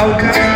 Okay.